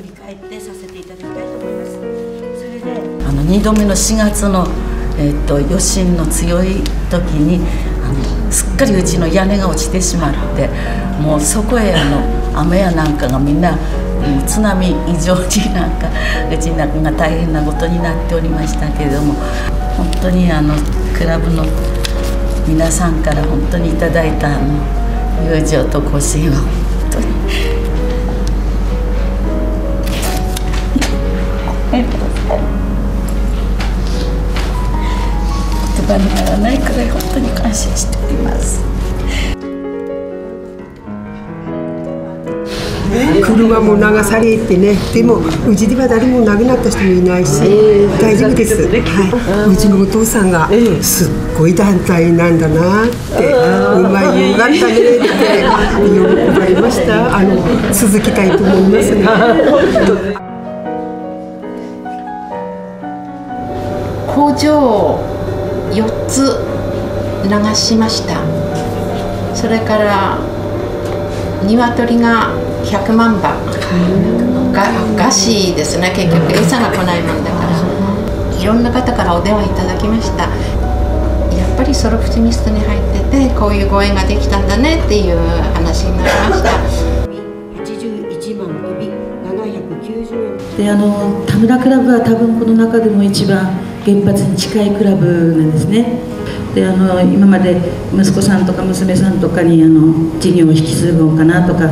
振り返ってさせていただきたいと思います。それであの2度目の4月の、えー、っと余震の強い時にあのすっかりうちの屋根が落ちてしまってもうそこへあの雨やなんかがみんな津波以上になんかうちの中が大変なことになっておりましたけれども本当にあのクラブの皆さんから本当にいただいたあの友情とご支援は言葉にならないくらい本当に感謝しております。車も流されてねでもうちでは誰も亡くなった人もいないし、大丈夫です、はい、うちのお父さんがすっごい団体なんだなってうまいよかったねって喜ばれました。あの続きたいと思いますね 工場を4つ流しました。それから鶏が100万羽。が餓死ですね。結局餌が来ないもんだから。いろんな方からお電話いただきました。やっぱりソロプティミストに入っててこういうご縁ができたんだねっていう話になりました。であの田村クラブは多分この中でも一番原発に近いクラブなんですね。であの今まで息子さんとか娘さんとかにあの事業を引き継ぐのかなとか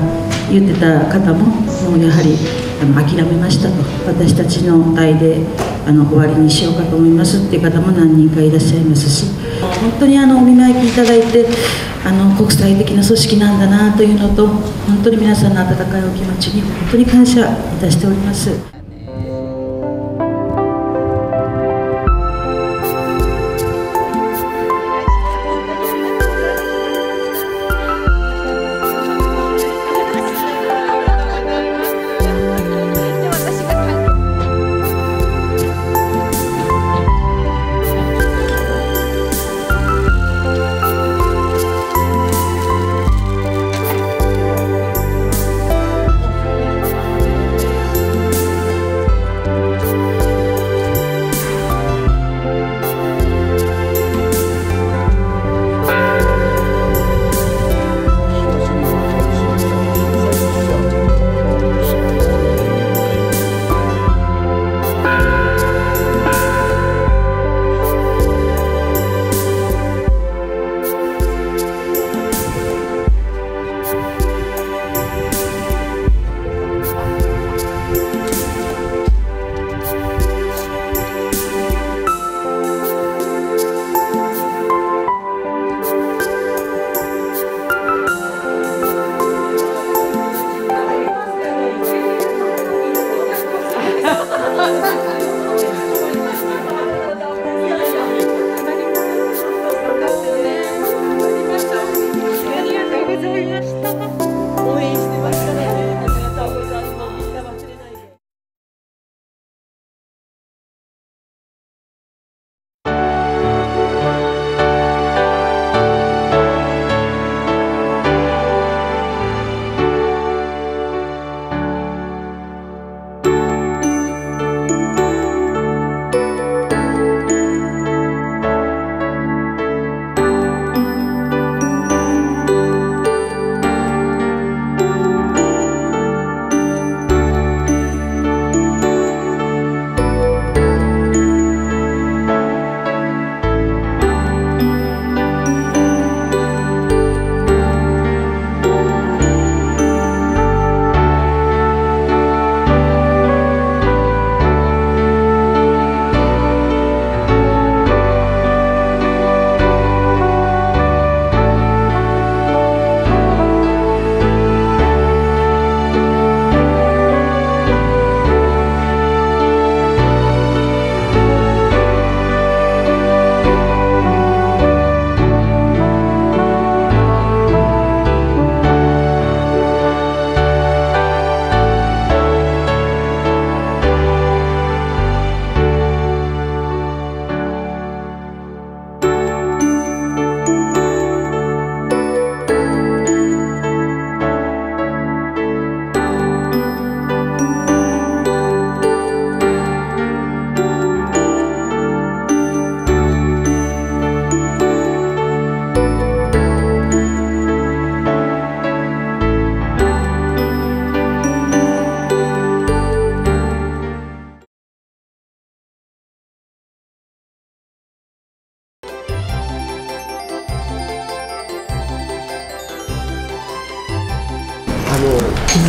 言ってた方ももうやはりあの諦めましたと。私たちの代であの終わりにしようかと思いますっていう方も何人かいらっしゃいますし。本当にあのお見舞いいただいてあの国際的な組織なんだなというのと本当に皆さんの温かいお気持ちに本当に感謝いたしております。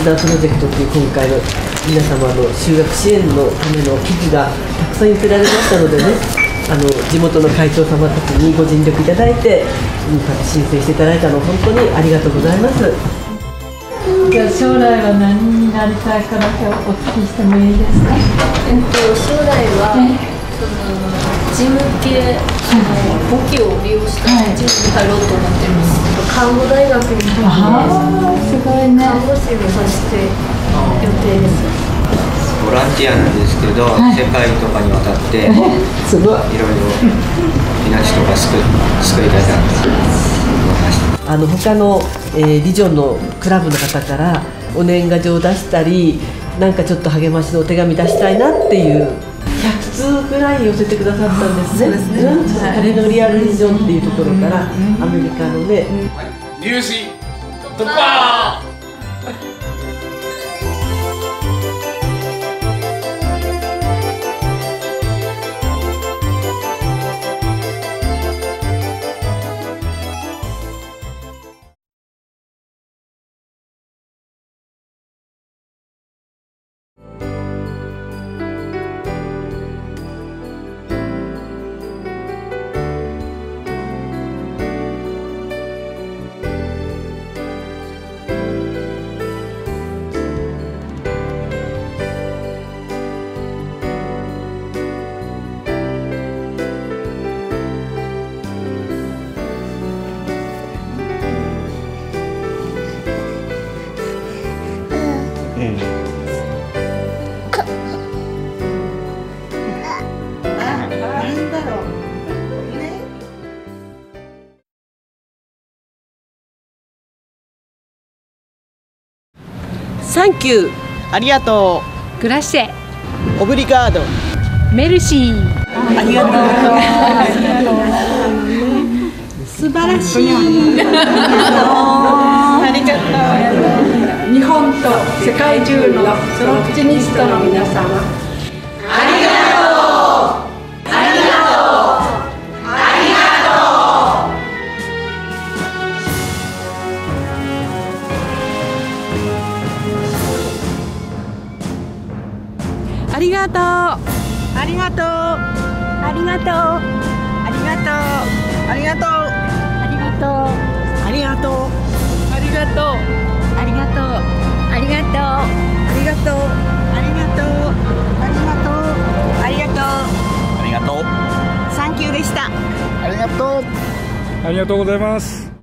絆プロジェクトという今回の皆様の修学支援のための記事がたくさん寄せられましたのでねあの地元の会長様たちにご尽力いただいて申請していただいたの本当にありがとうございます。じゃあ将来は何になりたいかだけお聞きしてもいいですか？えっと将来は、その事務系その簿記を利用した事務に入ろうと思ってます。看護大学に入ってすごいね。看護師をさせて予定です。ボランティアなんですけど、はい、世界とかに渡って すごいいろいろ命とか救救いたいなと思いました。あの他の、えー、ビジョンのクラブの方からお年賀状を出したりなんかちょっと励ましのお手紙出したいなっていう100通ぐらい寄せてくださったんですね。そうですね。はい、のリアルビジョンっていうところから、アメリカのね。都挂サンキューありがとう。グラッシェオブリガード。メルシー。ありがとう。素晴らしい。ありがとう。日本と世界中のソロプチニストの皆様ありがとう。ありがとう。ありがとう。ありがとう。ありがとう。ありがとう。ありがとう。ありがとう。ありがとう。ありがとう。ありがとう。ありがとう。ありがとう。ありがとう。ありがとう。サンキューでしたありがとう。ありがとうございます